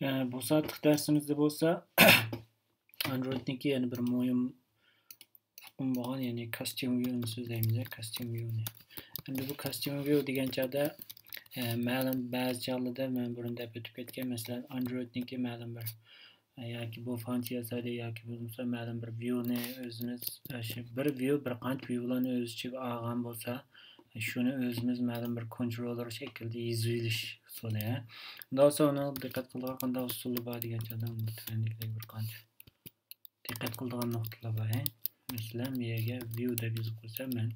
bu saatlik darsimizda bo'lsa androidniki yana bir muhim hukm bo'lgan ya'ni costume viewni so'zlaymiz costume viewni endi bu custom view deganchada e, ma'lum ba'zi chog'larda man burun deb o'tib ketgan masalan androidniki ma'lum bir e, yoki bu funksiyasida yoki bo'lmasa ma'lum bir viewni o'zimiz e, shu bir view bir qancha viewlarni o'z ichiga olgan bo'lsa shuni o'zimiz ma'lum bir kontroller shaklida yezib olish usuli dosa so'ng uni diqqat qildigan qanday usuli bor degan bir qancha. Diqqat qildigan nuqtalar bor masalan bu yerga view deb yozib qo'ysam men.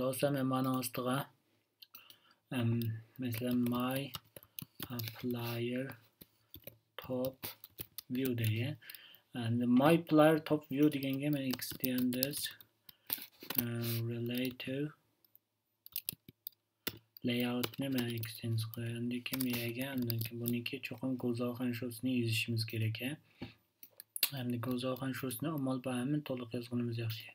Dosa men mana ostiga masalan my player top view deya and my player top view deganga men extends uh, relative layoutni man extend qilaman lekin undan keyin buniki cho'qim gulzohon shosini yozishimiz kerak a endi gulzohon shosini omolboymi to'liq yozganimiz yaxshi.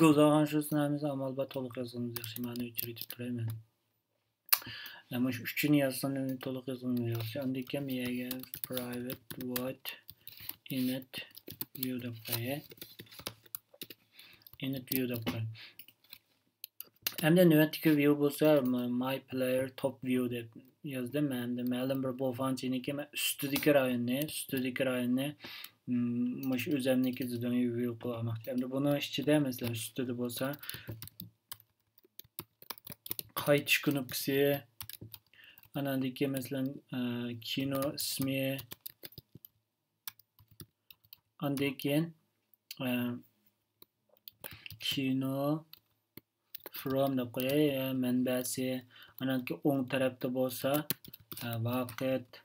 Gulzohon shosini amalba to'liq yozganimiz yaxshi. Mani o'chiritib turayman Ama şu üçünü yazsan. Undan keyin bu yerga private void init view deb qo'yay. init view deb qo'y. Endi navbatdagi view bo'lsa my player top view deb yozdim. Endi ma'lum bir bu funksiyoniki ustidagi rayonni, ustidagi rayonni mush o'zimniki zidan view qilmoqchi. Endi buni ichida masalan ustida bo'lsa qaytish knopkasi anandagi masalan e, kino ismi undan keyin kino from deb qo'yay e, manbasi anaki o'ng tarafda bo'lsa vaqt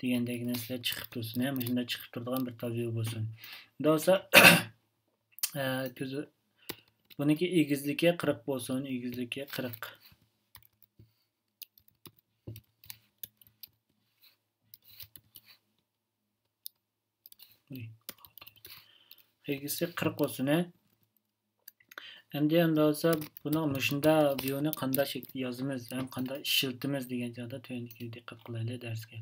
degandagi narsalar chiqib tursin mana shunda chiqib turadigan bir tabio bo'lsin. Unda bo'lsa ko'zi buniki egizligi qirq bo'lsin egizligi qirq. Egisi 40 olsun. Endi endi olsa buni shunda videoni qanday shaklda yozamiz ham qanday ishlatamiz degan joyda to'yinga diqqat qilaylik darsga.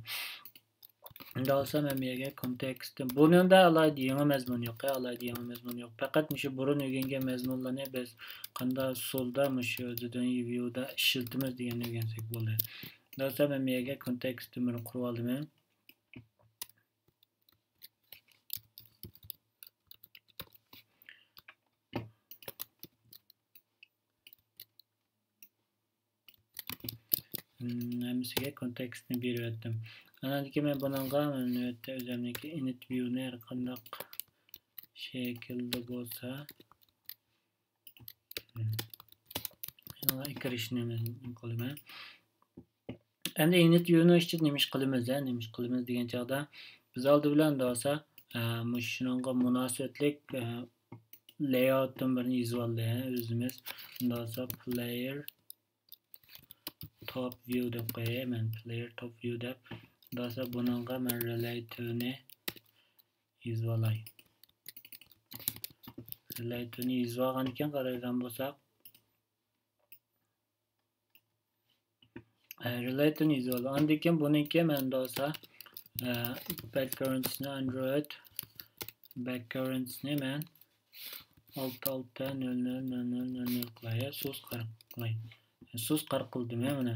Endi olsa men bu yerga kontekst buningda alayda yangi mazmun yo'q, e, alayda yangi mazmun yo'q. Faqat shu burun o'rgangan mazmunlarni biz qanday usulda shu o'zidan videoda ishlatamiz degan o'rgansak bo'ldi. Endi men bu yerga kontekstni qurib oldim. Hammasiga kontekstni beryaptim. Anadagi men bunga navbatda o'zimniki init viewni har qandaq shaklda bo'lsa? Hmm. Kirishni qilaman endi init viewni ichida nima ish qilamiz nima ish qilamiz degan chog'da biz oldi bilan bo'lsa e, shunga munosabatlik e, layoutdan birini yozib oldik o'zimiz unda bo'lsa player top view deb qo'yaman. Player top view deb dosa buningga men relativni yozib olay relativni yozib olgan ekan qaraydigan bo'lsak. Relativni yozib oldim undan keyin buniki menda bo'lsa backgroundsni android backgroundsni men olti olti nol nol nol nol nol nol qilay so'z qilay so'z qarq qildim ya mana.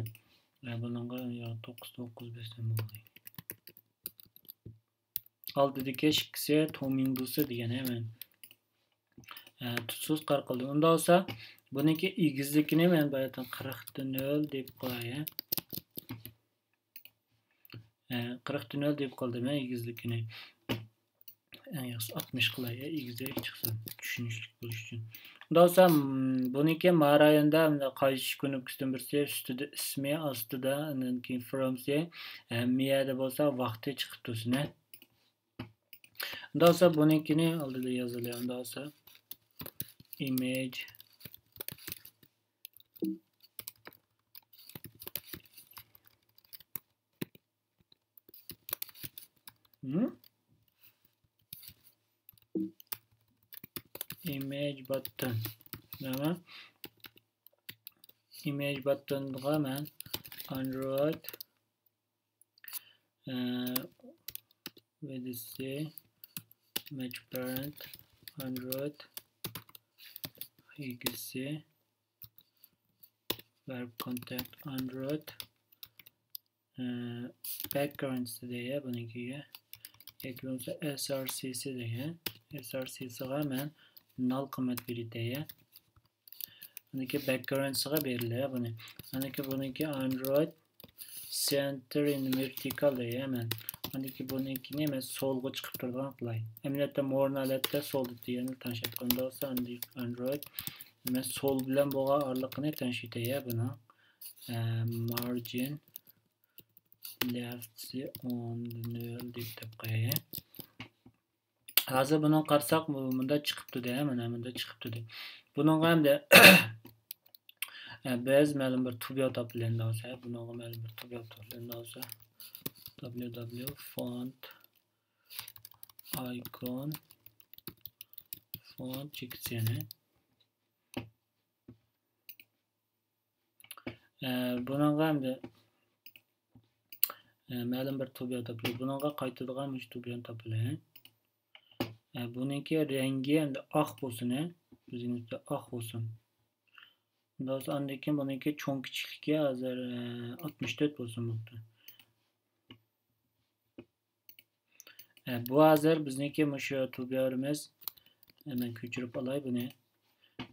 Bunga to'qqiz to'qqiz bersam bo'ladi oldidagi ikkisi tomingusi degan hemen so'z qarq qildim. Unda bo'lsa buniki egizlikini men boyadan qirqda nol deb qo'yay qirqda nol deb qoldim egizlikini eng yaxshisi oltmish qilay egizak chiqsin tushunishlik bo'lishi uchun. Dostum buniki marayında qaytish knopkasidan birisi ustida ismi ostida keyin fromsi miyada bo'lsa vaqti chiqib tursin bo'lsa bunikini oldida yoziladi unda bo'lsa image. Hı? Image button. Nima image buttonga men android uh, vdc match parent android xc verb contact android uh, backgrounds deya bunikiga yoki bo'lmasa srcc degan srccga men null qimmat beritaya buniki backgroundsiga beriladi buni. Maniki buniki android center in vertical hemen men maniki bunikini solga chiqib turgan qilay emlatda mornalatda solda degani tanishayotganda bo'lsa android nima sol bilan bo'lgan orliqini tanishaytaya buni. Ehm, margin left on nol deb qo'yay hozir buni qarasak bunda chiqibdida mana bunda chiqibdida bunga hamda biz ma'lum bir tubyot topilganda bo'lsa bunaqa ma'lum bir tubyot topilganda bo'lsa www font icon font cheksiyani bunaqa hamda ma'lum bir tubyot topiladi bunaqa qaytadigan tubyot topiladi buniki rengi endi oq bo'lsin bizimizda oq bo'lsin undan so'ng andan keyin buniki cho'ng kichikligi hozir oltmish to'rt bo'lsin bo'pti bu hozir bizniki shu tubyarimiz hemen ko'chirib olay buni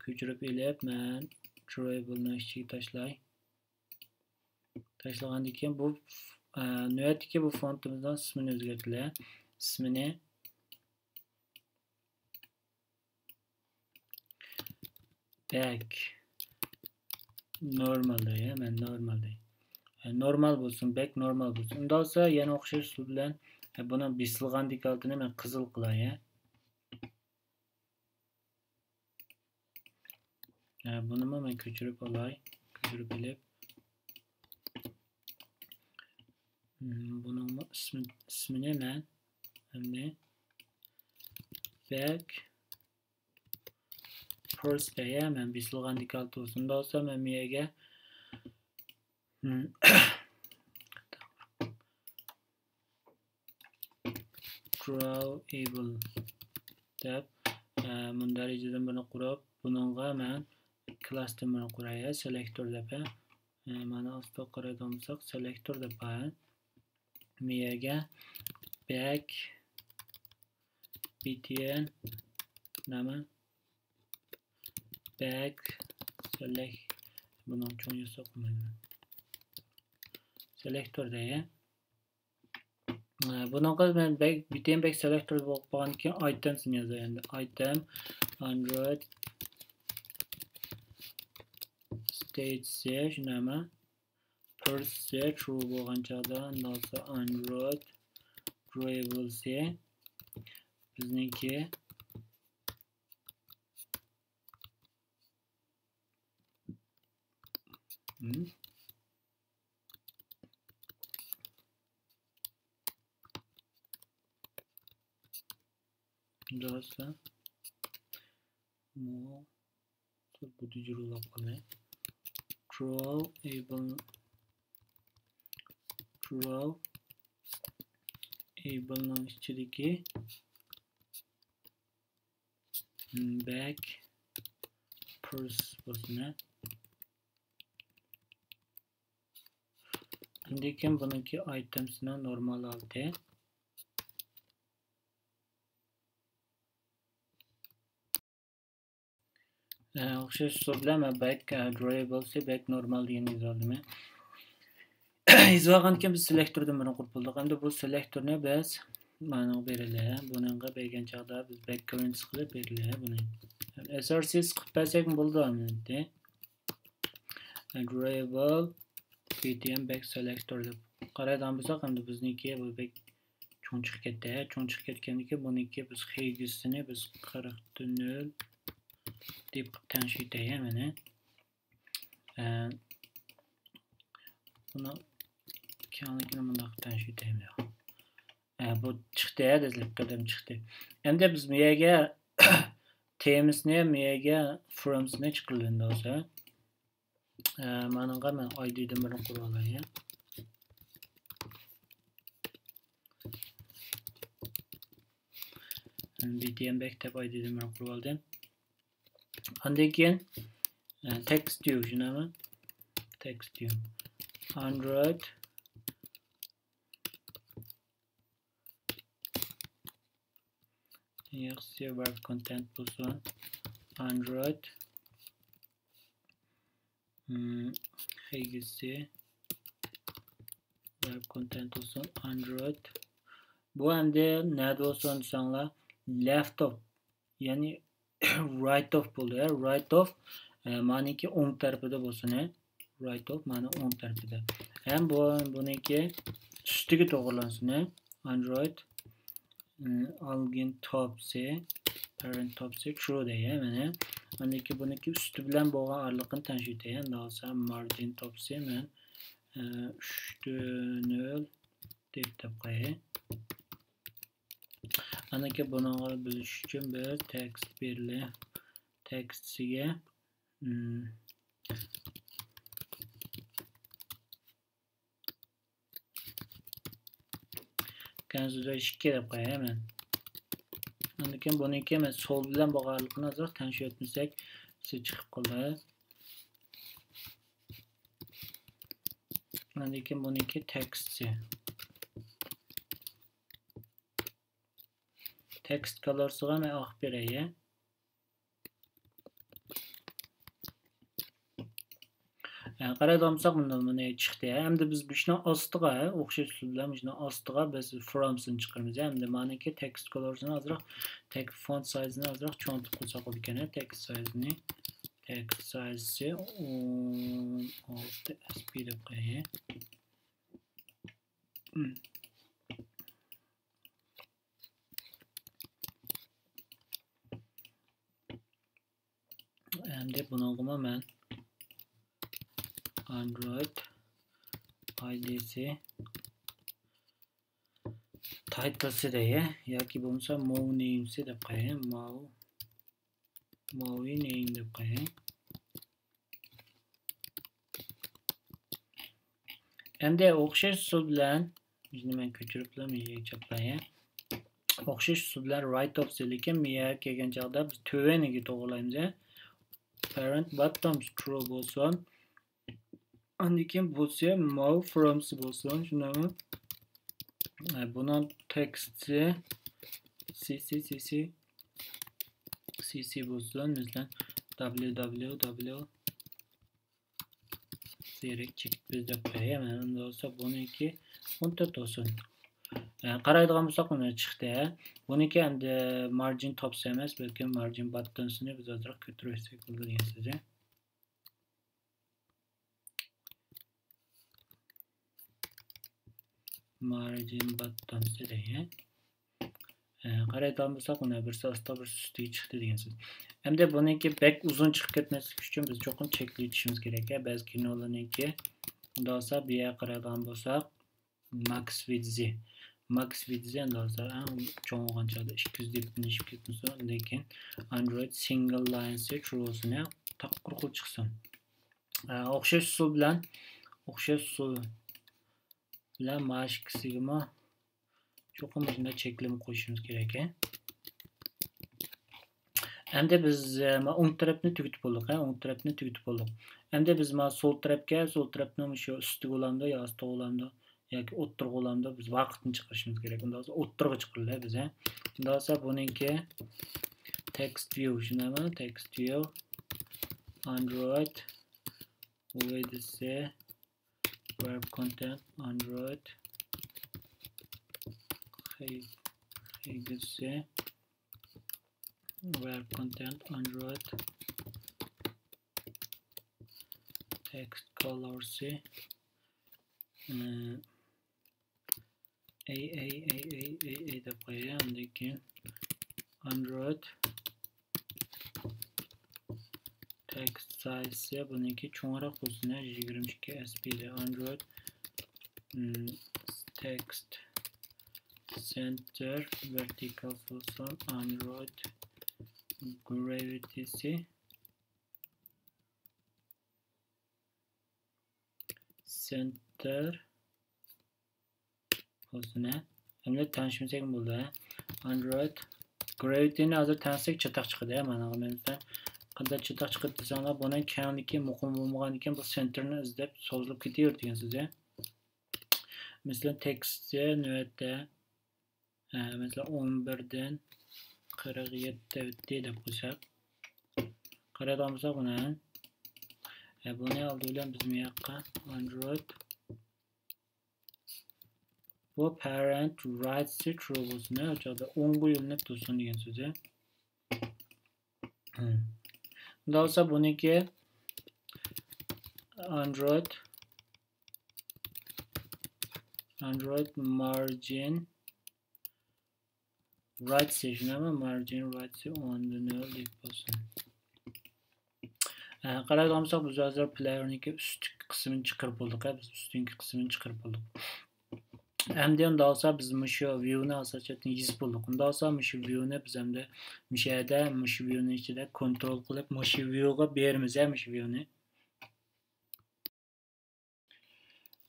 ko'chirib ilib man travelni ichiga tashlay tashlagandan keyin bu navbatdagi bu fontimizdan ismini o'zgartiraylik ismini back normalda hemen normalda normal bo'lsin back normal bo'lsin unda bo'lsa yana o'xshash usul bilan buni besilgandek altini men qizil qilay buni men ko'chirib olay? Ko'chirib ilib buni ismini men back first day bir man bisilg'an olsun da olsa man bu yerga drawable deb e, mundarijadan buni qurib buningga man klassdan buni quraya e, selektor deb e. mana osti qaraydigan bo'lsak selektor deb bu yerga back btn nima back select bunun uchun yuz o'qimayman selector deya. Bunaqa men back btm back selector bo'lib qolgan keyin items yozaman endi. Item android stage shunami perse true bo'lgan chog'da android drive bizniki Hmm. More so bu digital apply draw able draw able ng ichidagi back purse bo'lsin lekin buniki itemsni normal oldi. O'xshash usul bilan back drawable back normal degan yozoldim yozib olgandan biz selektordan buni qurib bo'ldik. Endi bu selektorni biz mana beriladi bunaqa bergan chog'da biz background qilib beriladi buni. Src qilib bersak bo'ldi drawable ptm back selector deb. Qaraydigan bo'lsak endi bizniki bu bek cho'ng chiqib ketdi cho'ng chiqib ketgandan keyin buniki biz xgisini biz qirq nol deb tanishitaya mana buni kamligini bundoq tanishitaymiz e, bu chiqdi dezlik qadam chiqdi. Endi biz yerga temisni yerga fromsni chiqilindi o'zi manaqa man idni birini qurib olay btm backtab idni birini qurib oldim undan keyin text view shunami text view android. Yaxshi web content bo'lsin android Hmm, hgc web content bo'lsin android. Bu endi nada bo'lsin desanglar left of ya'ni right of bo'ldi right of e, maniki o'ng tarafida bo'lsin right of mani o'ng tarafida ham bu buniki ustiga to'g'irlansin android. Hmm, algin topsi parent topsi true deya mana maniki buniki usti bilan bo'lgan orliqni tanishdi endi olsam margin topsi man uchta nol deb deb qo'yay anaka buni bilish uchun bir text belli tekstiga kanzulashga deb qo'yay hemen lekin buniki biz sol bilan bog'liqni ozroq tanishayotmasak chiqib qoldi lekin buniki tekstchi tekst kolorsiga men oq beray qaraydigan bo'lsak bundan mana chiqdi hamda biz shuni ostiga o'xshash usullar shuni ostiga biz fromsini chiqaramiz hamda maniki text colorsini ozroq text font size'ini ozroq cho'ntib qo'ysak bo'ladi ekan text size'ni text size o'n olti sp deb qo'yay hamda bunga man Android IDC titlesidaga yoki bo'lmasa mov names deb qo'yay mov movi name deb qo'yay endi o'xshash usul bilan shuni men ko'chirib chaplay o'xshash usul right of lekin miya kelgan chog'da biz tuvaniga to'g'irlaymiz parent bottom true bo'lsin. Andiken bo'lsa move fromsi bo'lsin shunami buni teksti cc cc cc bo'lsin masalan www zerek chekib biz deb qo'yaman unda bo'lsa buniki o'n to'rt bo'lsin qaraydigan bo'lsak mana chiqdi buniki endi margin topsa emas balkim margin buttonsini biz ozroq ko'tarsak bo'ladi degansiz margin button degan. Qaraydigan bo'lsak uni birsi asta birsi ustiga chiqdi degan so'z hamda buniki bak uzun chiqib ketmasligi uchun biz cho'qim cheklayotishimiz kerak ba'zi kinolarniki unda olsa bu yerga qaraydigan bo'lsak max vidzi. Max vidzi endi hozir cho'ng ikki yuz deb minishib ketmasa lekin keyin android single linesi trusini taqqur qilib chiqsin. O'xshash usul bilan o'xshash usul bilan maash qismigimi cho'qim shunday cheklanib qo'yishimiz kerak endi biz o'ng tarafni tugatib bo'ldik o'ng tarafni tugatib bo'ldik endi biz sol tarafga sol tarafni shu ustiga olamdi yo ostiga olamdi yoki o'ttirg'a olamdi biz vaqtni chiqarishimiz kerak unda hozir o'ttirg'a chiqariladi biz unda bo'lsa buniki text view shunami text view android vdc web content android. Hgc web content android. Text color c. Uh, a a a a a a deb qo'yay undan keyin android text size buniki cho'ngroq bo'lsin yigirma ikki spda android text center vertical bo'lsin android gravitysi center bo'lsin endi tanishmasak bo'ldi android gravityni hozir tanishsak chatoq chiqadi mana chatoq chiqadi desanglar buni kamligi muhim bo'lmagan ekan bu centerni izlab sozlab ketaverdi ekansiz masalan tekstga navbatda masalan o'n birdan qirq yetti o'tdi deb qo'ysak qaraydigan bo'lsak buni buni biz bu yoqqa android. Bu parent writes true bo'lsin o'sha o'ngu yo'lni tursin degan so'z Bunda olsa buniki Android Android margin right section ama margin right on the null deb bo'lsin. Qaraydigan bo'lsak biz hozir playerniki ustki qismini chiqarib bo'ldik, biz ustungi qismini chiqarib bo'ldik. Endi unda olsa biz mushu viewni asosiyatni yuz bo'ldi Unda olsa mushu viewni biz endi mushu yerda mushu viewni ichida kontrol qilib mushu viewga beramiz, mushu viewni.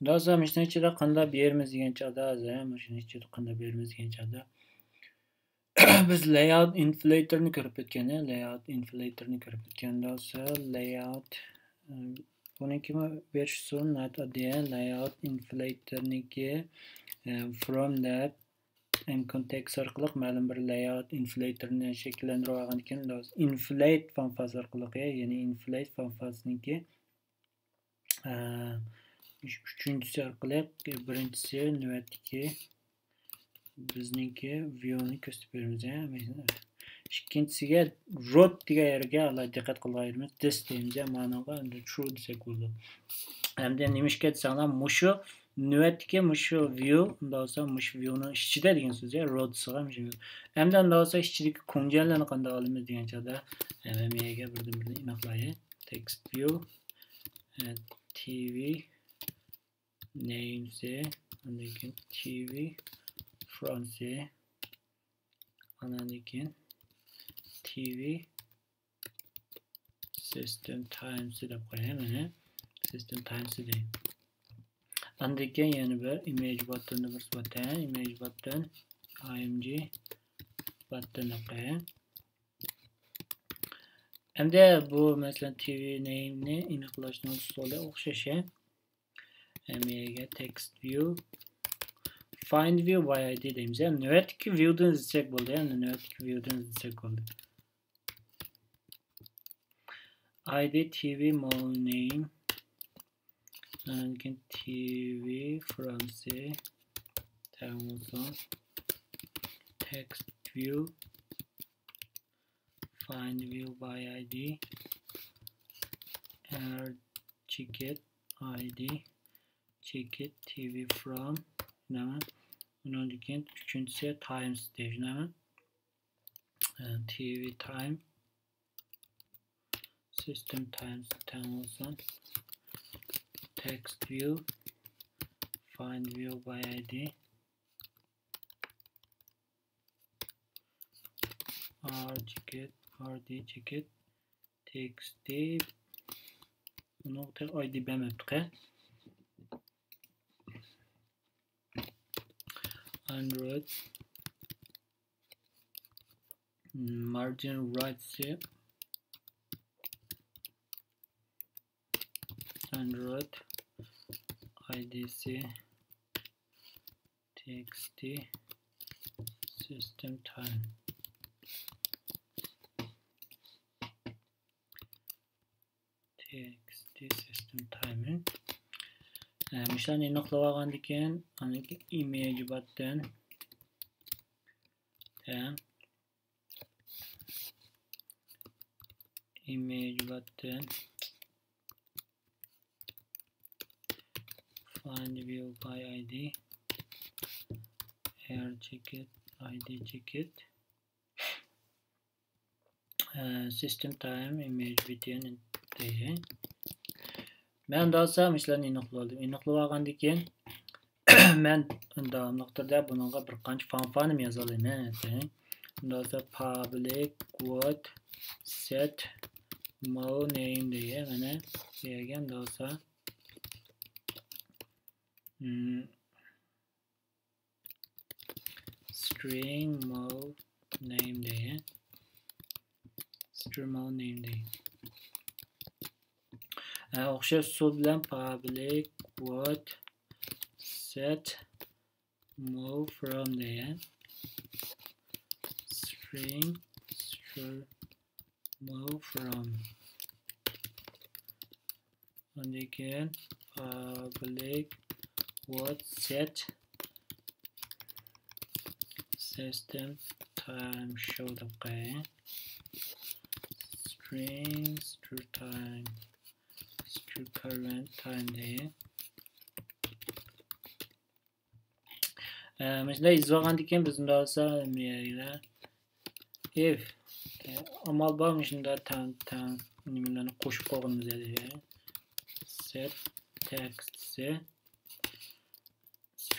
Unda olsa mushuni ichida qanday beramiz degan chog'da hozir mushuni ichida qanday beramiz degan chog'da biz layout inflatorni ko'rib o'tgan, layout inflatorni ko'rib o'tganda olsa layout buniki berish so'm not layout inflatorniki Uh, from that and context orqali ma'lum bir layout inflatorni shakllantirib olgan ekan inflate funfasi orqali ya'ni inflate funfasiniki uh, uchinchisi orqali birinchisi navbatdagi bizniki viewni ko'rsatib beramiz ikkinchisiga road degan yerga alohida diqqat qilib this deymiz ma'noga. True desak bo'ldi. Hamda nima ishga desanglar mushu navbatdagi mushu view unda bo'lsa mushu viewni ichida degan so'z ya roadsiga hamda unda bo'lsa ichidagi kunjallarni qanday olamiz degan chog'da mega birdan birdan inoqlaydi text view tv names undan keyin tv france andan keyin tv system times deb qo'yaymi system times deydi Keyin yana bir image button'ni bir button, image button, img button qo'ying. Endi bu masalan TV name'ni aniqlashning usuli o'xshashi. Mega text view find view by id deymiz. Navbatdagi viewdan izlasak bo'ldi. Endi navbatdagi viewdan izlasak bo'ldi. id tv name sanki TV from français. Amazon text view. Find view by ID and ticket ID ticket TV from. Ne hemen bunu can üçüncüsü times diyor name. hemen euh, TV time. System times tam olsun text view find view by id rgget rdgget txt nokta id bmapqa android. Margin right shape android idc txt system time. Txt system timer میشن این نقطه واقعا دیکن آنکه ایمیج باتن تم image button find view by id air ticket id ticket uh, system time image btn degan men dolsam ishlarni aniqladim aniqlab olgandan keyin men davomliqtirda buningga bir qancha fanfanim yozaolaman undan so'ng public void set mo name deya mana bu yerga mm, string mode name day string mode name day uh, o'xshash usul bilan public what set move from there. String string move from. And again public void set. System time deb qo'ying string string time. String current time deya Mesela izlegandan keyin biz unda olsa if. Amal bormi shunda tan tan nimalarni qo'shib qo'yganmiz edi set textsi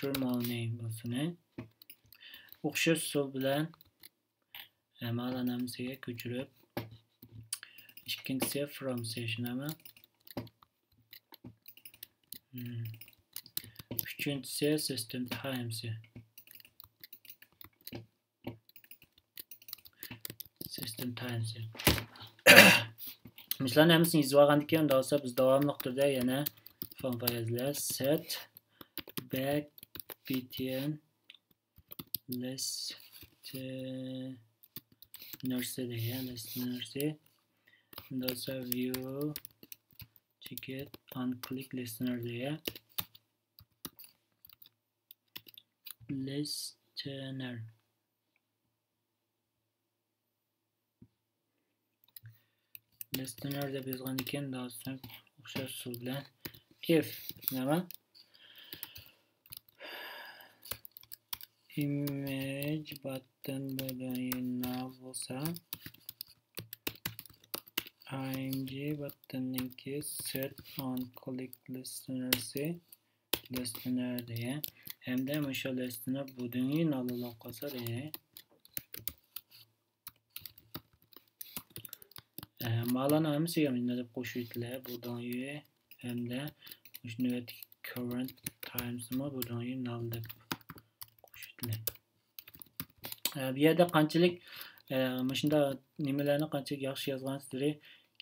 name bo'lsin o'xshash usul bilan ma'lanamisiga ko'chirib ikkinchisi from sessionaman hmm. uchinchisi system timesi system times Mislan hamısını izləgəndikən daha sonra biz davamlıqda yana funksiyazlar set back btn listener'si deyə listener'si ondan sonra view ticket unclick listener deyə listener. Listener deb yozgan ekan so'ng o'xshash usul bilan if nima image button bo'lgani bo'lsa img buttonninki set on click listenersi. Listener deya hamda o'sha listener bugungi nolilab qolsa deya ma'lani hamisiga mana deb qo'shibdilar bu doyi hamda current timesmi bu doyi null deb Э, bu yerda qanchalik э, mana shunda nimalarni qanchalik yaxshi yozgansizlar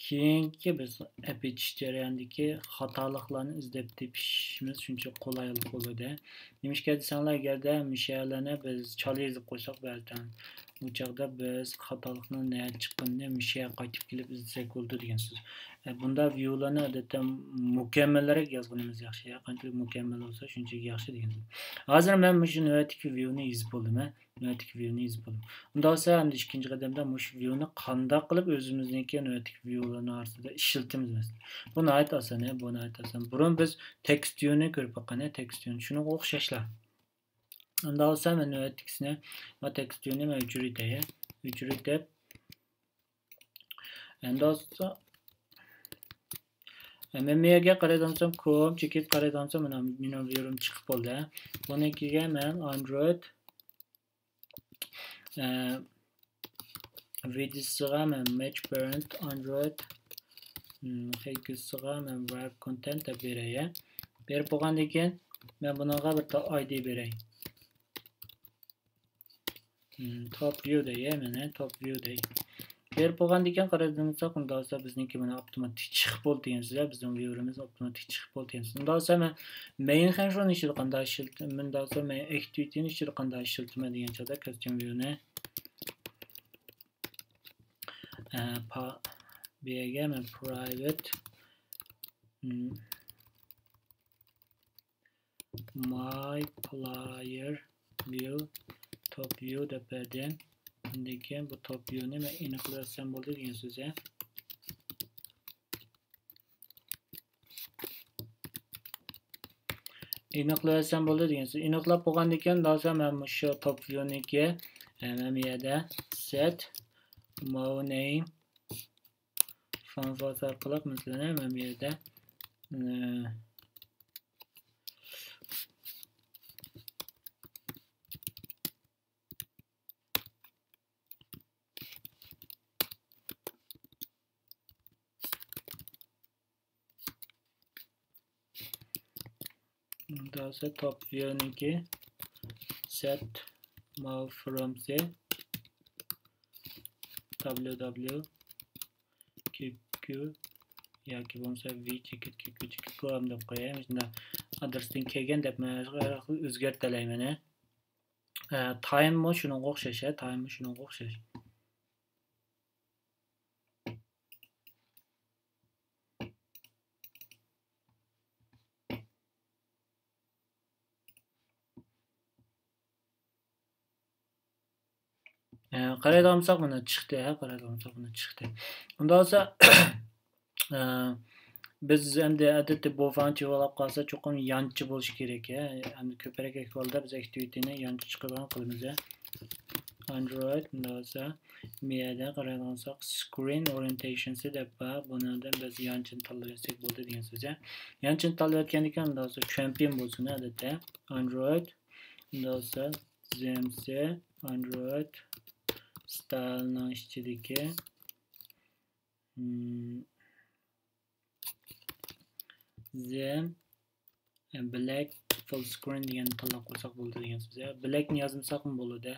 keyingi biz app jarayonidagi xatoliklarni izlab tepishimiz shuncha qulaylik bo'ladi. Nimishga desanglar agarda mishalarni biz chala yozib qo'ysak ba'zan bu chog'da biz xatolikni nima chiqqanini misha qaytib kelib izlasak bo'ldi degansiz. E, bunda viewlarni odatda mukammalroq yozganimiz yaxshi qanchalik mukammal bo'lsa shunchalik yaxshi degan hozir man shu navbatdagi viewni yozib bo'ldim navbatdagi viewni yozib bo'ldim. Unda bo'lsa endi ikkinchi qadamda shu viewni qandoq qilib o'zimizniki navbatdagi viewlarni orasida ishlatamiz bu nihoyat oson bu nihoyat oson burun biz text viewni ko'rib boqqan text view shunga o'xshashlar. Unda olsa men navbatdagisini va tekstuni men o'chiritaye o'chiritib endi olsa men bu yerga qaraydigan bo'lsam ko'p chekib qaraydigan bo'lsam mana meni yerim chiqib qoldi bunikiga men android videosiga men match parent android hegisiga men web content deb beray berib bo'lgandan keyin men bunaqa bir id beray Hmm, top view deya mana top view dey berib bo'lgandan keyin qaradimizda unda bo'lsa bizniki mana avtomatik chiqib bo'ldi degan so'zlar bizning viewimiz avtomatik chiqib bo'ldi degan so'z unda bo'lsa man main function ichida qanday bunda bo'lsa main activity ichida qanday ishiltiman degan chog'da custom viewni bu yerga man private hmm, my player view topview dp then bundan keyin bu topviewni man aniqlasam bo'ldi degan so'z a aniqlasam bo'ldi degan so'z aniqlab qo'ygandan keyin lozim mana shu topviewniki eh, mana bu yerda set mouname fonfot qilib masalan mana bu yerda eh, Daha top view'ninki set move from z ww qq yoki bo'lmasa v chekit qq chekit ko'm deb qo'yaymi shunda adresdan kelgan deb o'zgartirayman eh, time mu shunga o'xshash time shunga o'xshash. Qaraydigan bo'lsak mana chiqdi qaraydigan bo'lsak mana chiqdi unda e, bo'lsa biz endi odatda bu function bo'lib qolsa cho'qim yanchi bo'lishi kerak endi ko'proq ahvolda biz aktivitini yanchi chiqadigan qilamiz android bunda bo'lsa miyada qaraydigan bo'lsak screen orientationsi deb bor bunidan biz yanchini tanlasak bo'ldi degan so'z yanchini tanlayotgan ekan unda bo'lsa champion bo'lsin odatda android bunda bo'lsa zmc android style'ning ichidagi zen black full screen degan tanlab qo'ysak bo'ldi degan so'z blackni yozmasak ham bo'ladi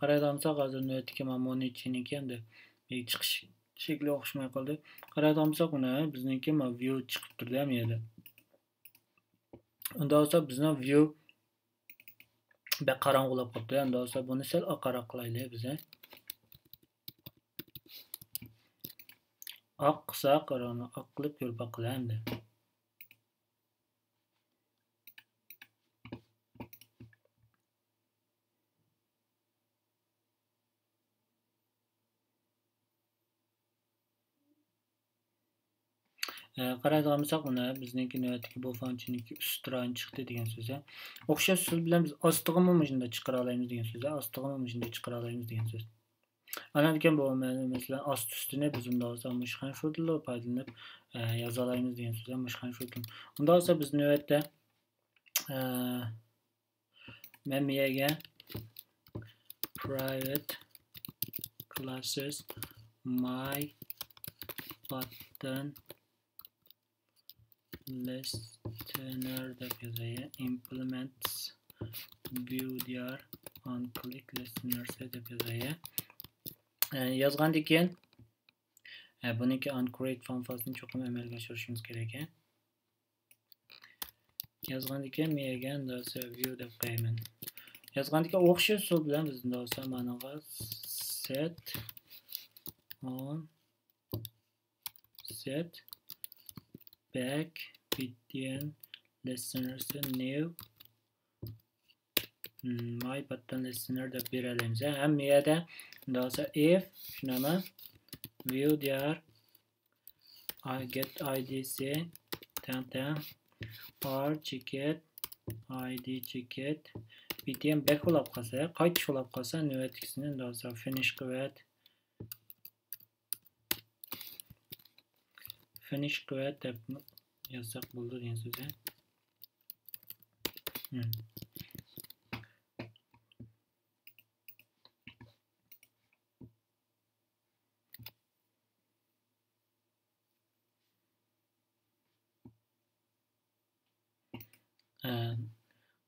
qaraydigan bo'lsak hozir navbatdagi mana monitchiniki endi chiqish shekli o'xshamay qoldi. Qaraydigan bo'lsak uni bizniki view chiqib turdi ham yerda unda bo'lsa bizni view qorong'ulab qolibdi unda bo'lsa buni sal oqaroq qilaylik biz oq qilsak oq qilib ko'rpa qilandi qaraydigan bo'lsak uni bizniki navbatdagi bu functioniki ustidan chiqdi degan so'z o'xshash so'z bilan biz ostiga shunday chiqara olamiz degan so'z ostiga shunday chiqara olamiz degan so'z. Anadikan bu masalan ost ustini biz unda olsa mushhan shudli foydalanib e, yoza olamiz degan so'z mushhan shudli unda olsa biz navbatda e, men miyaga private classes my button listener deb yozaylik implements view on click listeners deb yozaylik yozgandan keyin buniki on create funksiyasini cho'qim amalga oshirishimiz kerak yozgandan keyin miyaga view deb qo'yaman yozgandan keyin o'xshash so'z bilan biz dosa manaqa set on set back btn listeners new. My button listener deb beramiz ham yerda unda bo'lsa if shunaqa view there I get idc tang tang or ticket id ticket btn back bo'lib qolsa qaytish bo'lib qolsa navbatgisini unda bo'lsa finish qilib finish qilib deb yozsak bo'ldi degan so'z hmm.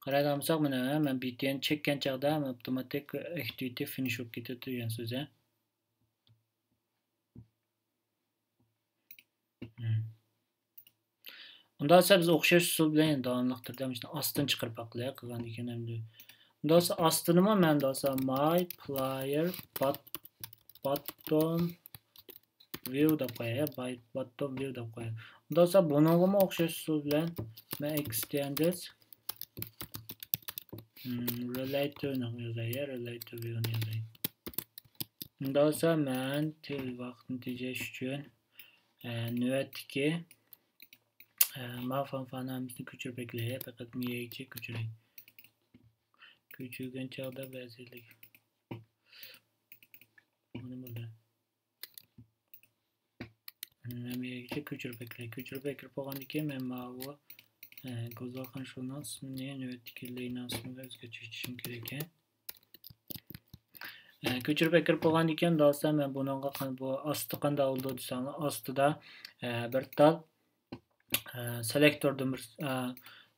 qaraydigan bo'lsak mana man btn chekkan chog'da avtomatik activity finish bo'lib ketadi degan so'z unda esa biz o'xshash usul bilan davomli turda ostini chiqarib qilaylik qilgandan keyin endi unda bo'lsa ostinimi manda bo'lsa my player bottom view deb qo'yay bottom view deb qo'yay unda bo'lsa bunigami o'xshash usul bilan man extended relative yozay relative view yozay unda bo'lsa man til vaqtni tejash uchun navbatdagi ma fanfanamizni ko'chirib eklayapti faqat miyaga ko'chiray ko'chirgan chog'da ba'zilik mana bo'ldi miyaga ko'chirib eklay ko'chirib ekirib bo'lgandan keyin men mana bu go'zalxon jurnal ismini navbatdagi layna ismiga o'zgartirishim kerak ekan ko'chirib kirib bo'lgan ekan dalsa men bunga bu osti qanday bo'ldi desanglar ostida bir tal selektordan bir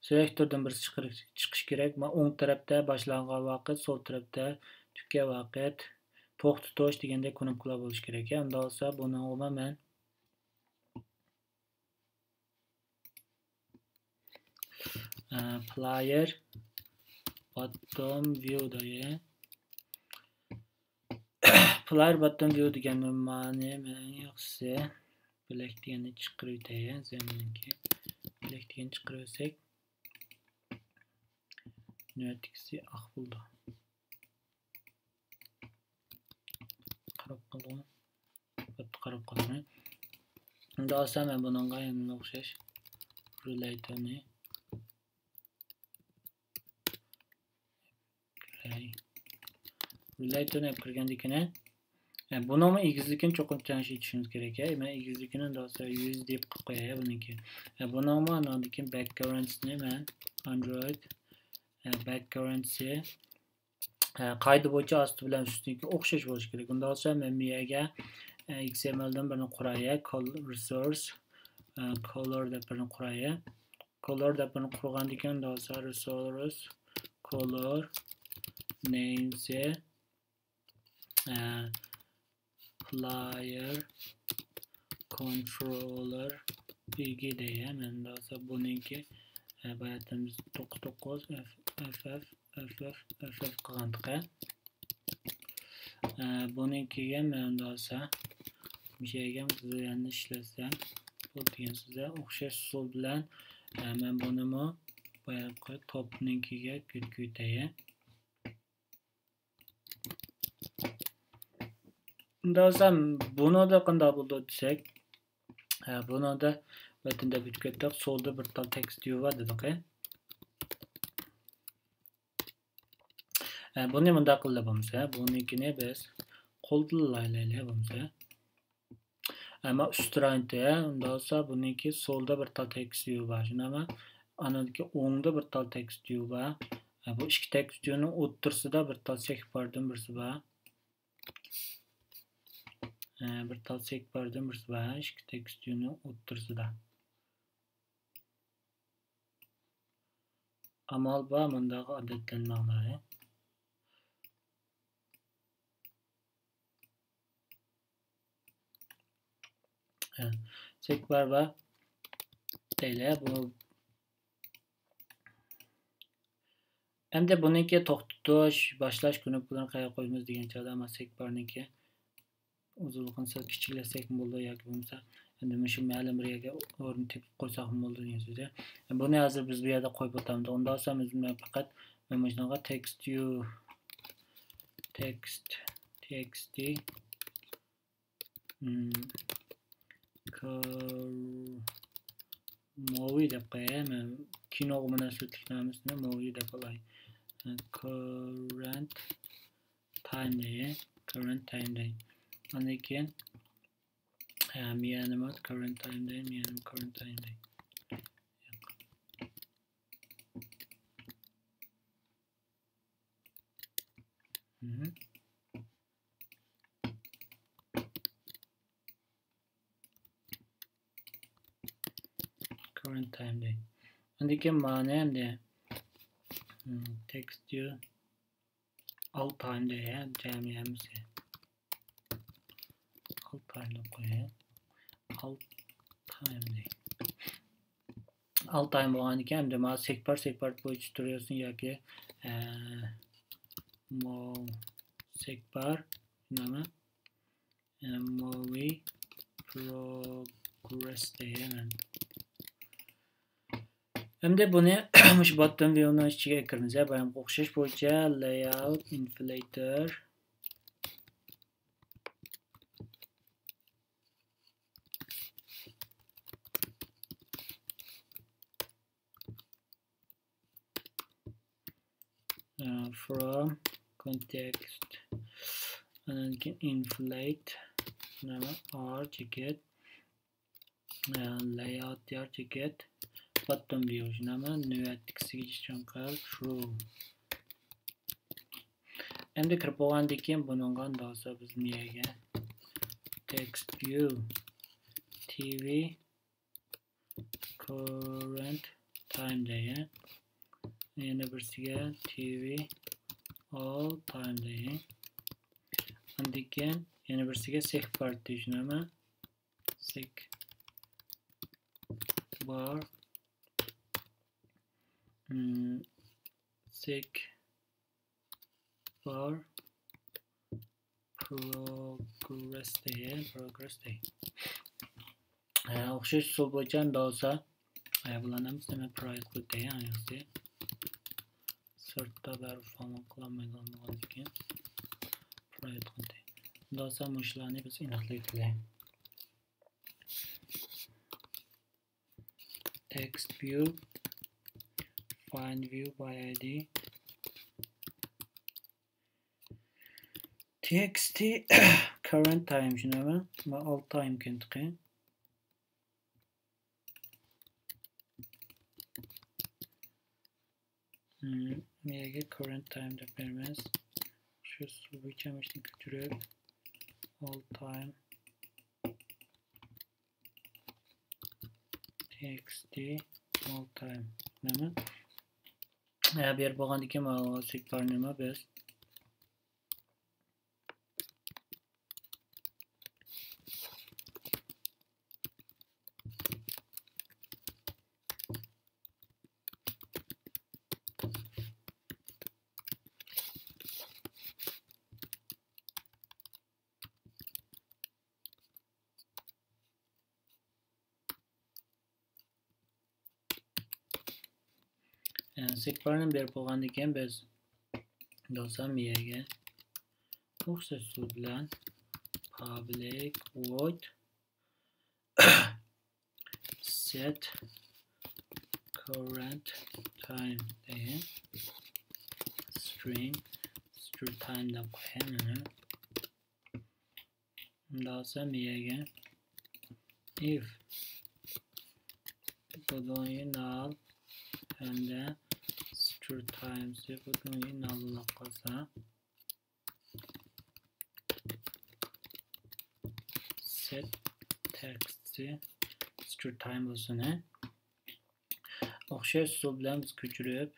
selektordan bir chiqish kerak man o'ng tarafda boshlangan vaqt so'l tarafda tuka vaqt to'xtatish degandek knopkalar bo'lishi kerak ekan unda bo'lsa buni umuman player bottom view degan player bottom view degan nimani men yaxshisi bilak deganni chiqarib o'tayin zaminki bilak degan chiqarib olsak nötigisi oq bo'ldi qarab qolgan qarab qolgan unda olsam men bunga yana o'xshash relatorni relatorni kirgandigina buni ham egizligini cho'qim tanish etishimiz kerak man egizligini dosa yuz deb qilib qo'yay buniki buni ham anandiki backgroundsni man? Android. Background. Qaydi bo'yicha osti bilan ustiki o'xshash bo'lishi kerak unda olsa men miyaga xmldan birini quraya resource. Color deb birini quraya color deb birini qurgandan keyin unda olsa resource color names supplier controller egida ham rosa buniki e, bayatimiz to'qqiz to'qqiz ff ff ff qilgan e, bunikiga mana rosa mishagam sizlarni bu degan sizlar o'xshash usul bilan e, man bunimi boyagi topnikiga ko'taya ko'tayin Undasam bunada qanday bo'ldi desak, bunada matnda bitgatda solda bir tal tekst yuva dedik. Buni bunda qilib bo'lsa, bunikini biz qo'llaylaylik bo'lsa. Ama ustranda unda olsa buniki solda bir tal tekst yuva. Shunama anadagi o'ngda bir tal tekst yuva. Bu ikki tekst yuni o'ttirsida bir tal chek bordim birsi bor. Bir tal sekpardan bir va ikki tekstni o'ttirsida amal va bundaqa odatlanmoqlari sekbar va deylar bu endi buniki to'xtatish boshlash kuni bilan qayerga qo'yamiz degan chog'da ama sekbarniki uzunluğunu sal mi bo'ldi yoki bo'lmasa endi shu ma'lum bir yerga o'rin tepib qo'ysak bo'ldi degan so'z buni hozir biz bu yerda qo'yib o'tamiz unda olsam biz faqat mana shunaqa text you text txt movie deb qo'yaman kino bilan sutliklarimizni movie deb olay current time current time Um, and again uh, mi animate current time day mi animate current time day -hmm. current time day and again my name there. Hmm, text you. All time day yeah, jam kaynaklıya Altaymlı. Altaym bu hani hem de ma sekpar sekpar bu iç duruyorsun ya ki e, mo sekpar nama e, progress diye hemen Hem de bunu Şubat'tan ve ondan işçiye kırmızı. Bayım kokşuş boyunca layout inflator inflate. Nama or ticket uh, layout your ticket bottom view shunami navbatgisiga ishonqar true. Endi kirib bo'lgandan keyin bunga dosa biz miyaga text view tv current time deyin yana birisiga tv all time deyin degan yana birisiga sekpart deya tushunaman sek bar hmm, sek bar progress deya eh? progress deya o'xshash usul bo'yicha dosa ayablanamiz demak proyekt deya sirtda barib qilolmaydigan ekan. Bo'lsa shularni biz aniqlik qilaylik text view find view by id txt current time shunami va all time kintiqi nega current time deb beramiz bo'yicha mana shuni ko'chirib all time txt all time. Nima bu yer bo'lgandan keyin mana sektor nima keyin biz yozsam miyaga o'xshash usul bilan public void. Set current time degan string string time deb qo'ying unda olsa miyaga if. Bugungi null hamda true times deb bugungi nullni qolsa set text true time usul bilan biz ko'chirib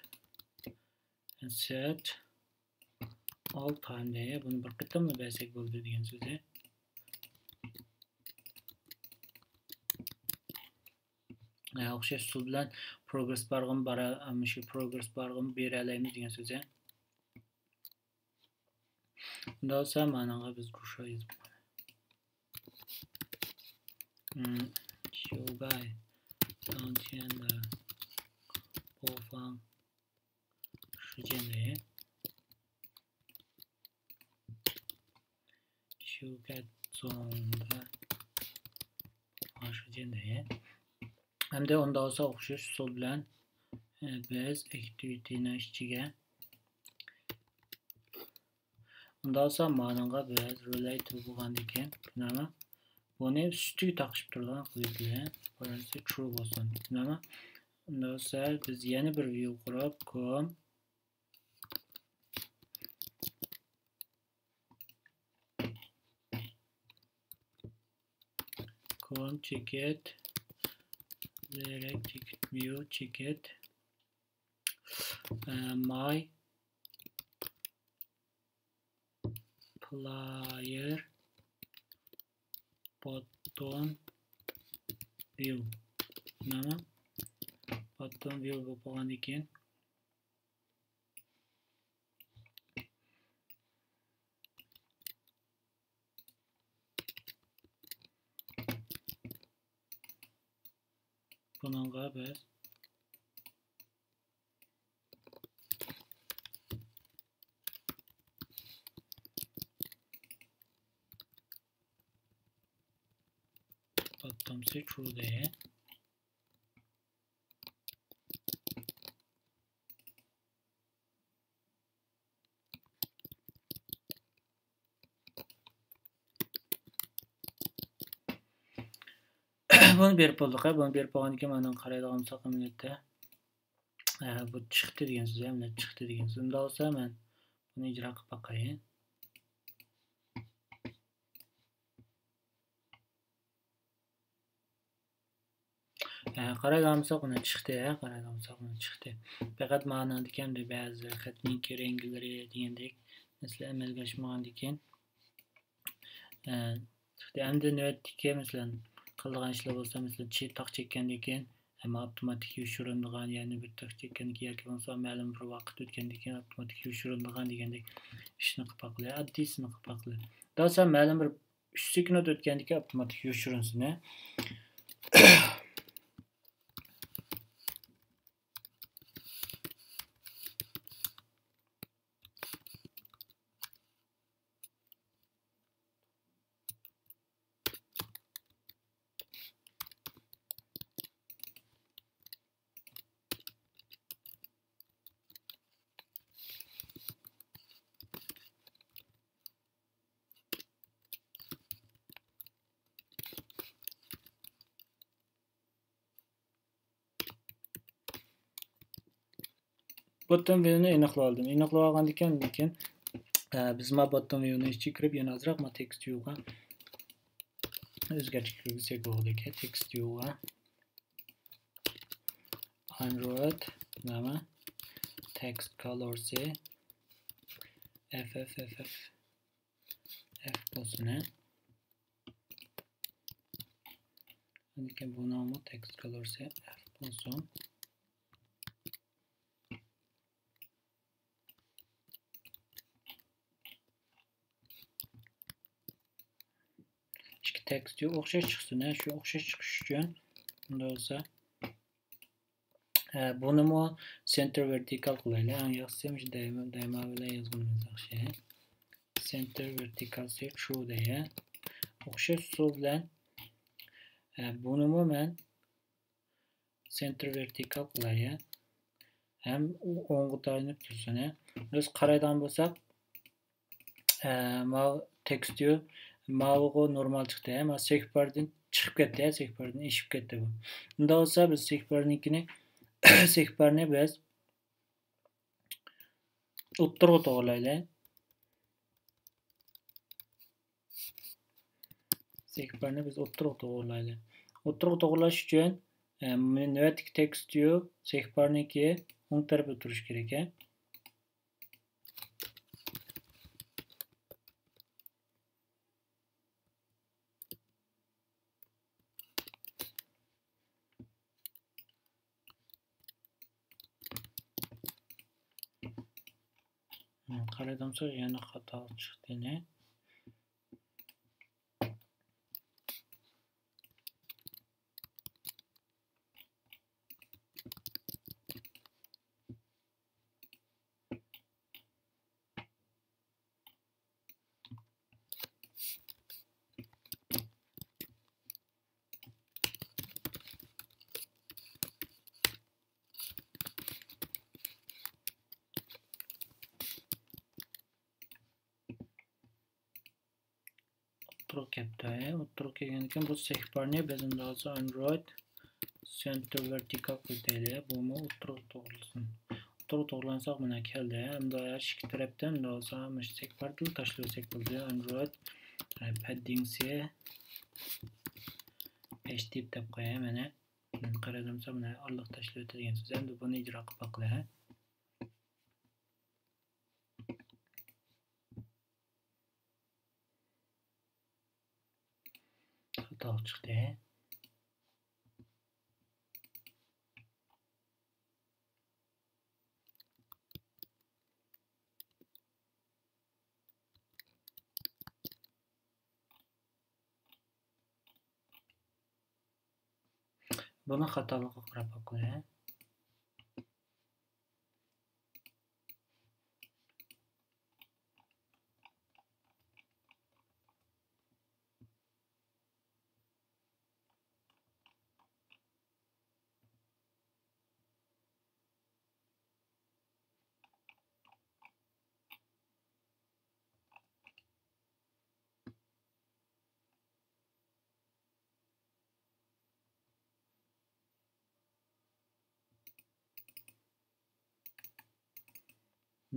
set all time deya buni bir qatamni bersak bo'ldi degan so'z o'xshash usul bilan progress barg'ini bara shu progress barg'ini bera olamiz degan so'z unda bo'lsa manaqa biz rusha yozib show by 当天的播放时间 Hamda unda olsa o'xshash usul bilan biz activityni ichiga unda olsa ma'noga biz relate bo'lgandan keyin nima buni ustiga taqishib turgan qilib true bo'lsin nima unda olsa biz yana bir view qurib com com ticket direct ticket view ticket uh, my player button view. Nima button view bo'lib qolgandan keyin Pronangabe bottom से true दें buni berib bo'ldik buni berib bo'lgandan keyin mana qaraydigan bo'lsak bu yerda bu chiqdi degan so'z mana chiqdi degan so'z unda bo'lsa man buni ijro qilib boqayin qaraydigan bo'lsak uni chiqdi qaraydigan bo'lsak uni chiqdi faqat ma'noni ekan ba'zi xatning ranglari degandek misli amalga oshmagandan keyin chiqdi endi navbatdagi masalan qiladigan ishlar bo'lsa masalan toq chekkandan keyin e, ama avtomatik yoshirinadigan ya'ni bir toq chekkandan keyin yoki bo'lmasa ma'lum bir vaqt o'tgandan keyin avtomatik yoshirinadigan degandek ishni qilib boqiladi oddiysini qilib boqiladi dosa ma'lum bir uch sekund o'tgandan keyin avtomatik yoshirinsin e. bottom viewni aniqlab oldim aniqlab olgandan keyin lekin biz ma bottom viewni ichiga kirib yana ozroq ma text viewga o'zgartirish kirgizsak bo'ladi ekan text viewga android nima text colors fffff f bo'lsin lekin bu nomi text colors f bo'lsin tekst diyor. O'xshash chiqsin shu o'xshash chiqish uchun bunda bo'lsa bunimi center vertical qilaylik eng yaxshisi daymo daymo bilan yozganimiz yaxshi center vertical true deya o'xshash so'z bilan bunimi man center vertical qilay ham o'ng'i tayinib tursin biz qaraydigan bo'lsak text diyor mavg'u normal chiqdi ama sekpardan chiqib ketdi sekpardan eshib ketdi bu. Unda bo'lsa biz sekparnikini sekparni biz o'ttirg'a to'g'irlaylik sekparni biz o'ttirg'a to'g'irlaylik o'ttirg'a to'g'irlash uchun e, navbatdagi tekstyu sekparniki o'ng tarafda turishi kerak qaraydigansa хамсаг яна хатаалж хтэнэ E. o'ttiruq katta o'ttiruq kelgan ekan bu sekparni biz unda hozir android center vertical qilib e. bumi o'ttiruq to'g'rilasin o'ttiruq to'g'rilansa mana keldi e. unda har ikki tarafdan unda hozir sekparni tashlasak bo'ldi android paddingsi htip deb qo'yay mana qaradimsa mana alloh tashlab o'tadigan so'z. Endi buni ijro qilib boqilay xato chiqdi buni xatolikqa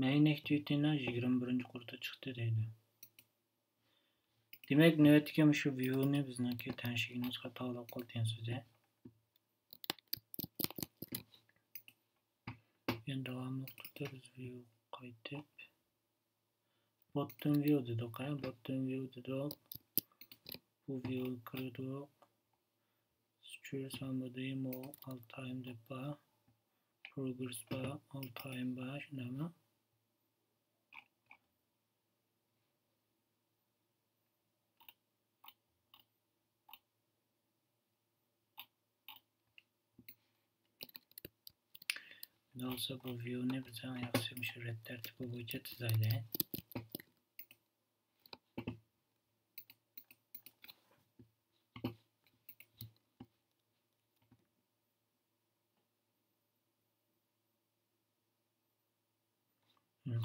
main activity'ni 21 qurda chiqdi deydi. Demak, navbatdagi shu viewni bizniki tanishligimiz xatolab qolgan so'zi. Endi davomli qilib biz view qaytib bottom view dedik, bottom view dedik. Bu view kirdik. Choose somebody more all time deb bor. Progress bor, all time bor, shundaymi? Olsa bu view'ni bize yaxshi red tartibi bo'yicha tuzaylik.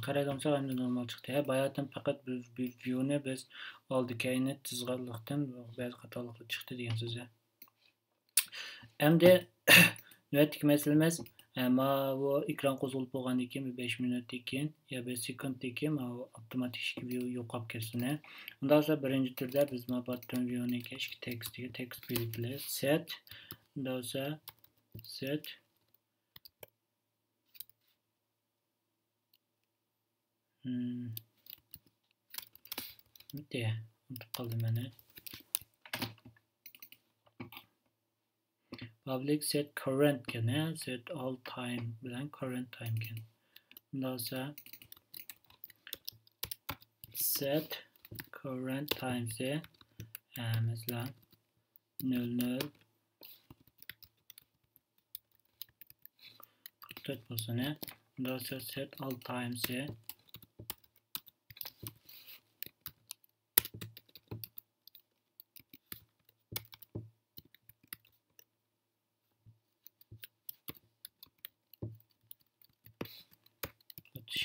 qaragan endi normal chiqdi boyadan faqat biz view'ni biz oldi keyni tizganlikdan ba'zi xatoliklar chiqdi degan so'z endi navbatdagi masalamiz Ma bu ekran qo'zg'alib bo'lgandan keyin 5 minutdan keyin yo 5 sekunddan keyin ma avtomatik yo'qolib ketsin. Undan sonra birinchi turda biz ikki tekstiga tekst belgilaymiz. Set undan sonra set hmm. bitta unutib qoldim mana public set current gene set all time bilen current time gen. Bundan sonra set current time ise e, mesela 00 44 olsun. Bundan sonra set all time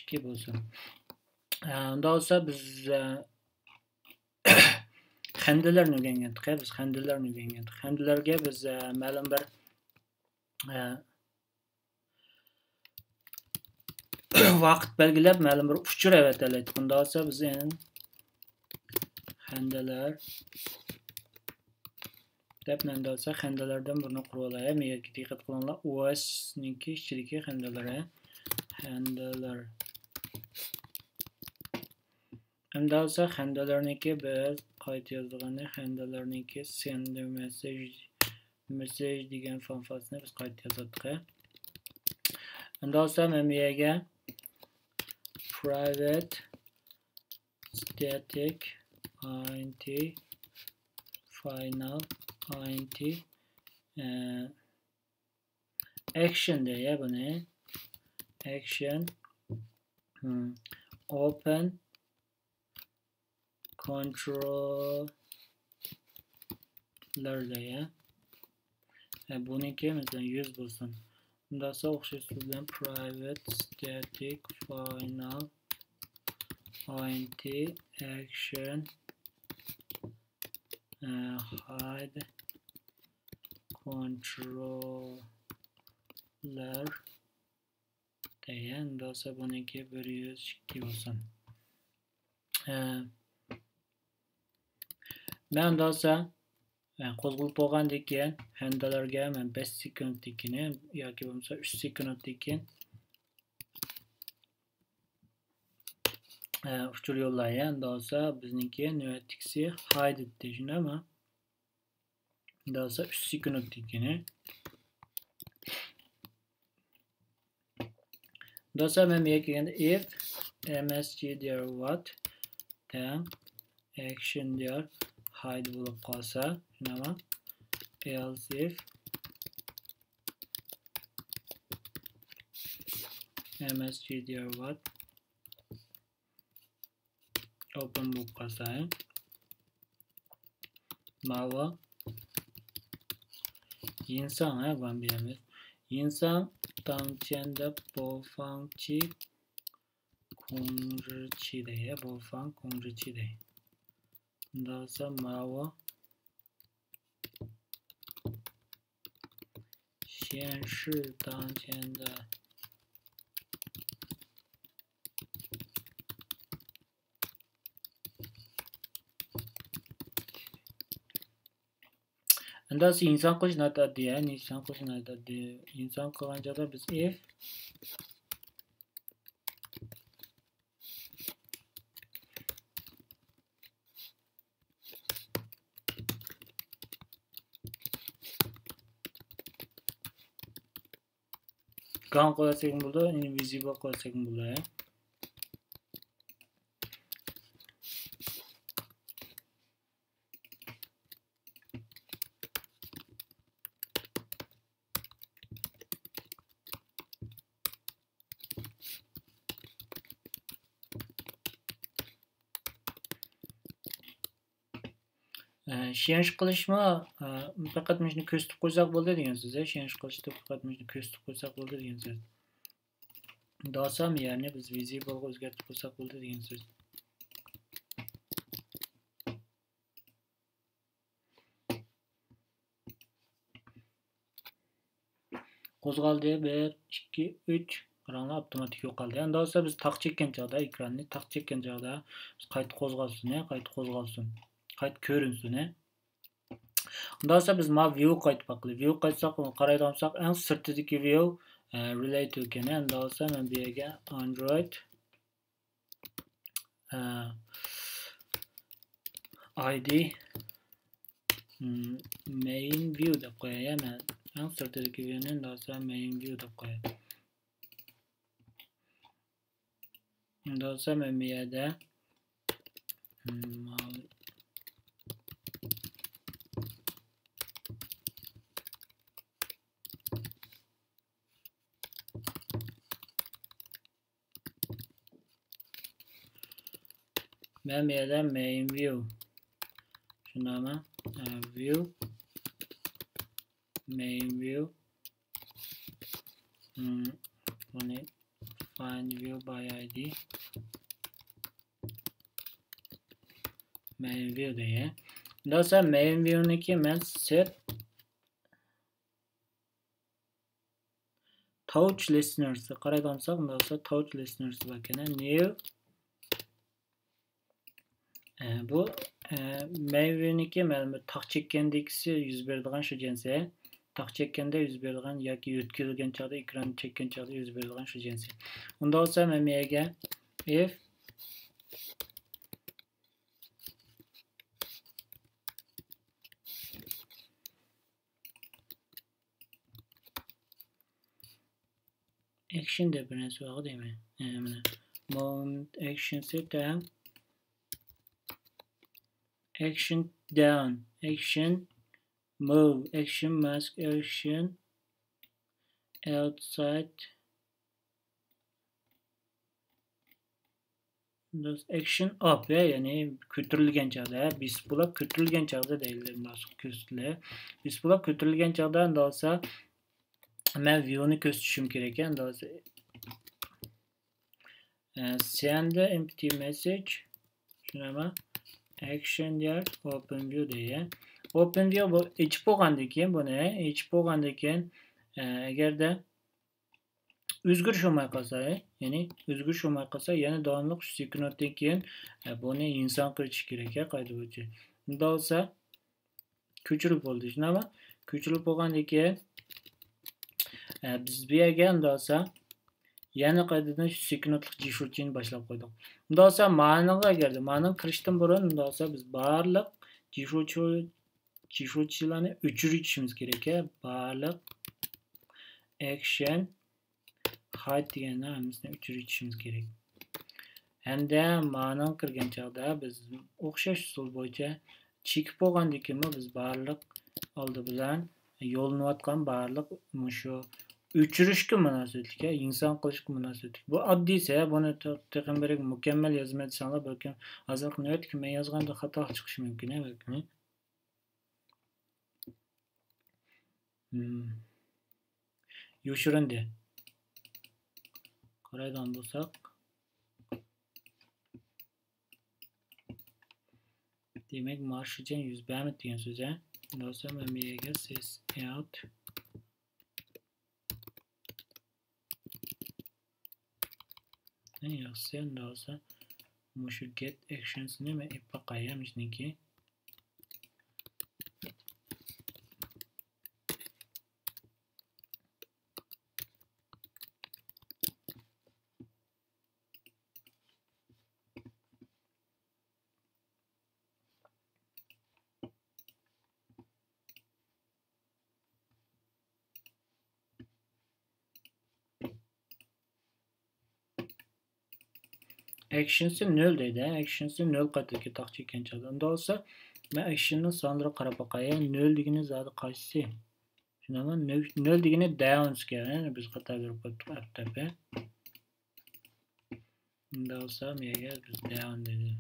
ikki bo'lsin unda bo'lsa biz e, hamdalarni o'rgangandik biz hamdalarni o'rgangandik hamdalarga biz e, ma'lum bir e, vaqt belgilab ma'lum bir uchur avatalaydik unda bo'lsa biz endi hamdalar deb manda bo'lsa hamdalardan birini qurib olaylik yerga diqqat qilinglar osniki ichidagi hamdalari handler Olsa handler'niki biz qayta yozilganda handler'niki send message message degan funksiyasini biz yozdik. Endi olsa men bu private static int final int uh, action deya buni action hmm, open controller'da ya e, buniki mesela 100 bo'lsin unda esa o'xshash bilan private static final int action. Uh, hide controller degan unda esa buniki 102 bo'lsin uh, man dosa qo'zg'alib bo'lgandan keyin handalarga man 5 sekunddan keyin yoki bo'lmasa 3 sekunddan keyin uchur yo'llaydi unda olsa bizniki navbatgisi hide deb tushunami unda olsa 3 sekunddan keyin unda olsa men bu yerga kelganda if msg what then action diyor hide bo'lib qolsa nima else if msgdr what? Open bo'lib qolsa mava. İnson ha bu ham beramiz inson tangchanda bo'lfangchi kungrichida ya bo'lfang 你怎么我显示当前的？那是印象课是哪搭的呀？印象课是哪搭的？印象课玩这个不？ground qilsak bo'ldi invisible qilsak bo'ladi шеніш қылыш ма пақат мына көз қойсақ болды деген сөз иә шеніш қылыш деп пақат мына көз қойсақ болды деген сөз досам яғни біз visible өзгертіп қойсақ болды деген сөз қозғалды бір ikki uch экранға автоматик жоқалды яғни болса біз тақ чеккен жағда экранны тақ чеккен жағда қайтып қозғалсын иә қайтып қозғалсын қайтып көрінсін иә undan sonra biz ma view bakılı. View qaytsak, qaraydigan olsak, eng sirtidagi view e, relate ekan. Endi olsa men bu yerga Android e, ID hmm, main view deb qo'yaman. Eng sirtidagi viewni endi olsa main view deb qo'yaman. Endi olsa men bu yerda hmm, Ben bir yerden main view. Şunu ama. View. Main view. Hmm, bunu find view by id main view diye dolayısıyla main view'niki ben? Set touch listeners qaraydigan bo'lsak unda touch listeners ekan new bu e, meyveniki ma'lum taq chekkandagisi yuz beradigan shu jinsi taq chekkanda yuz beradigan yoki yo'tkazilgan chog'da ekran chekkan chog'da yuz beradigan shu jinsi unda bo'lsa men bu yerga if action deb bir narsa bor deyman mana mount action set action down, action move, action mask, action outside. action up ya ya'ni ko'tarilgan chog'da bisplab ko'tarilgan chog'da deyiladi ko'rsatilar bisplab ko'tarilgan chog'da andolsa men viewni ko'z tutishim kerak andolsa e, send empty message. Tushunami action yer open view diye. Open view bu iç bo'lgandan keyin buni ich bo'lgandan e, keyin agarda o'zgarish bo'lmay qolsa ya'ni o'zgarish bo'lmay qolsa yana davomli shu e, sekunddan keyin buni inson kiritish kerak qayta bo'yicha unda bo'lsa ko'chirib bo'ldi tushunami ko'chirib bo'lgandan keyin biz bu yerga unda bo'lsa yana qaytadan shu sekundlik jishurchini boshlab qo'ydik Unda olsa ma'noga kirdi. Ma'no kirishdan burun unda olsa biz barliq jishurchilarni o'chirib o'chirishimiz kerak. Barliq action hide deganni hammasini o'chirishimiz kerak. Hamda ma'ni kirgan chog'da biz o'xshash usul bo'yicha chekib bo'lgandan keyin biz barliq oldi bilan yo'linayotgan barliq shu o'chirishga munosabatlik inson qilishga munosabatlik bu oddiysa buni payg'ambarga mukammal yozma desanlar balkim hozir qilyaptiki men yozganda xato chiqishi mumkin balkim hmm. yoshirindi qaraydigan bo'lsak demak marshijan yuz bermidi degan so'z a bu yerga ses out yaxshisi endi hozir mushu get actionsni men ip baqayam ishniki actions'i 0 deydi. Actions'i 0 qatdagi taq chekkan chog'da. Unda bo'lsa, men action'ni sonlariga qarab boqay. 0 degani zodi qaysi? Tushunaman? 0 degani downs'ga, biz qator berib qo'yibdik aptapi. Unda bo'lsa, menga biz down dedi.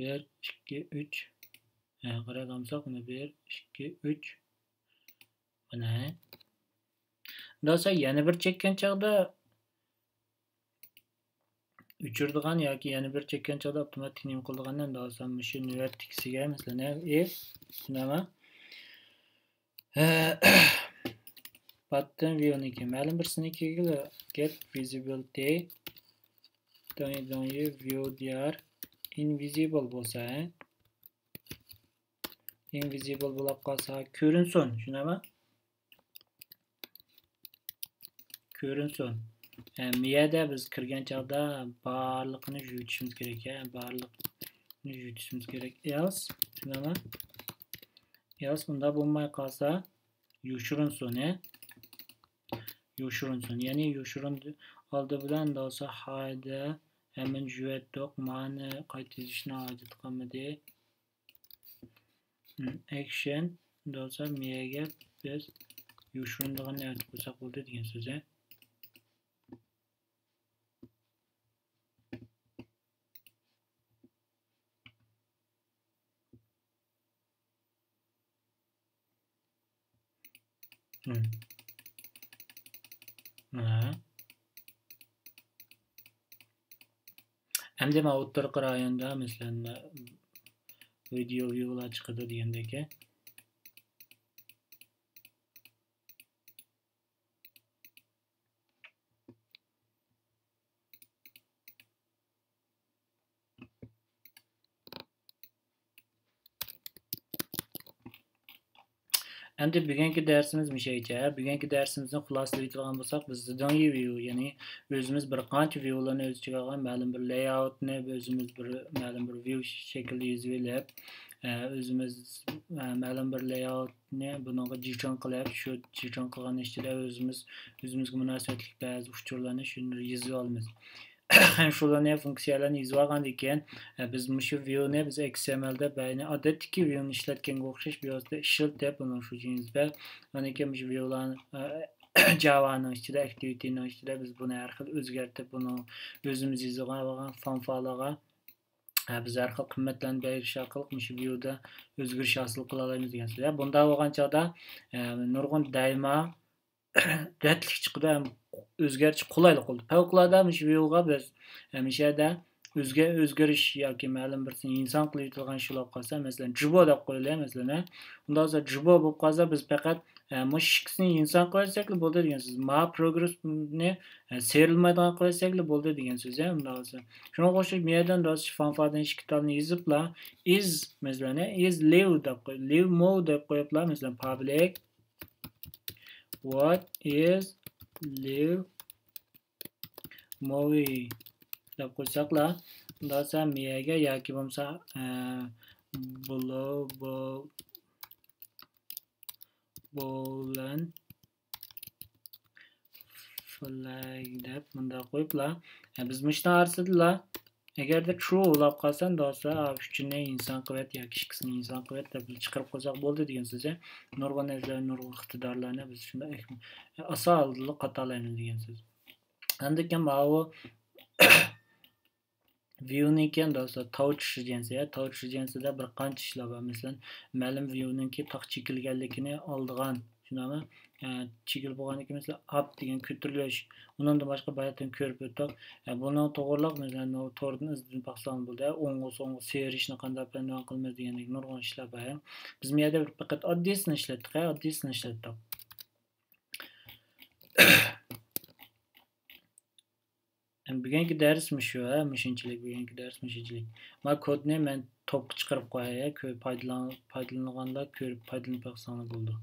bir ikki uch qarab olsak buni bir ikki uch mana bo'lsa yana bir chekkan chog'da uchirdigan yoki yana bir chekkan chog'da avtomatik nima qildigandan bo'lsam shu navbatdagisiga masalan if nima button view'niki ma'lum bir sinikiga get visibility. Don't you view there invisible bo'lsa invisible bo'lib qolsa ko'rinsin tushunaman ko'rinsin miyada biz kirgan chog'da barliqni yutishimiz kerak barliqni yutishimiz kerak else tushunaman else unda bo'lmay qolsa yoshirinsin yoshirinsin ya'ni yoshirin oldi bilan bo'lsa hayda hemen juettok mani qaytizishni hojat qilmadi action. Bo'lsa miyaga biz yushundig'ini aytib qo'ysak bo'ldi degan so'z Hmm. mana Endi man o'ttirqi rayonda masalan video view chiqadi deganda ekan Endi bugungi darsimiz mishaycha. Bugungi darsimizni xulosalaydigan bo'lsak, biz zidongi view, ya'ni o'zimiz bir qancha viewlarni o'z ichiga olgan ma'lum bir layoutni o'zimiz bir ma'lum bir view shaklida yozib olib, o'zimiz ma'lum bir layoutni bunaqa jichon qilib, shu jichon qilgan ichida o'zimiz o'zimizga munosabatli ba'zi uchurlarni shuni yozib olamiz. հնշուրոնե ֆունկցիալան իզուաղան դիկեն biz մշու view-ը biz XML-də bəyni adət ki view-nu işlətkən qoxşuş biyozda shield deyə bunuşucuyuz və yəni ki mşu view-lan e, Java-nın içində, activity-nin içində biz bunu hər xil özgərtib bunu özümüz izləyə fanfalığa e, biz hər xil qiymətləndirmə şəkildə məşə view-da özgür şəxslik qıla bilərik. Bunda olğan çağda e, nurgun daima rəddlik çıxdı, o'zgarish qulaylıq oldu. Fəvqəladə müşviyoga biz həmişədə özgə özgəriş yoki ma'lum bir inson qilayotgan shular qolsa masalan jubo deb qo'yaylik masalan undan hozir jubo bo'lib qolsa biz faqat mush inson qilsak bo'ldi degan so'z ma progressni serilmaydigan qilsak bo'ldi degan so'z undan hozir shunga o'xshash bu yerdan fanfadan ikki kitobni yoziblar is masalan is live deb live mode deb qo'yiblar masalan public what is live movie deb qo'ysaqlar unda miyaga yoki bo'lmasa bo'lan flag deb bunda qo'yiblar biz mishdan arsidilar agarda true bo'lib qolsan dosa shuni inson quvvat yoki ikkisini inson quvvat deb chiqarib qo'ysak bo'ldi degan so'z nurg'un narsalar nurg'un iqtidorlarni biz shunday osonlik qatolaymiz degan so'z andikan bu viewniki dosa touch jinsi touch jinsida bir qancha ishlar bor masalan ma'lum viewninki taq chekilganligini oldigan tushunami chigil bo'lgandan keyin masalan up degan ko'tarilish undan boshqa bayatdan ko'rib o'tdik buni to'g'irlab masalan to'rdan izlab bo'ldi. O'ng'i so'ng'i serishni qanday nima qilmaymiz degandek nurg'un ishlar bor biz bu yerda faqat oddiysini ishlatdik oddiysini ishlatdik. Bugungi dars shu mushinchilik bugungi dars mushinchilik man kodni man to'pga chiqarib qo'yay foydalanganda ko'rib foydalanib boqsangiz bo'ldi.